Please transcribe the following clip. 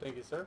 Thank you, sir.